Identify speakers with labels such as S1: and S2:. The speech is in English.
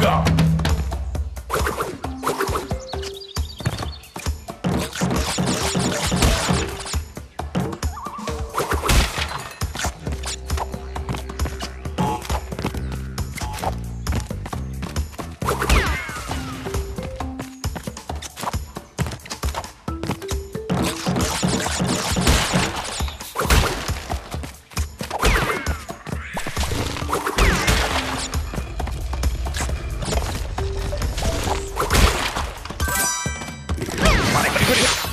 S1: Chicago. Yeah.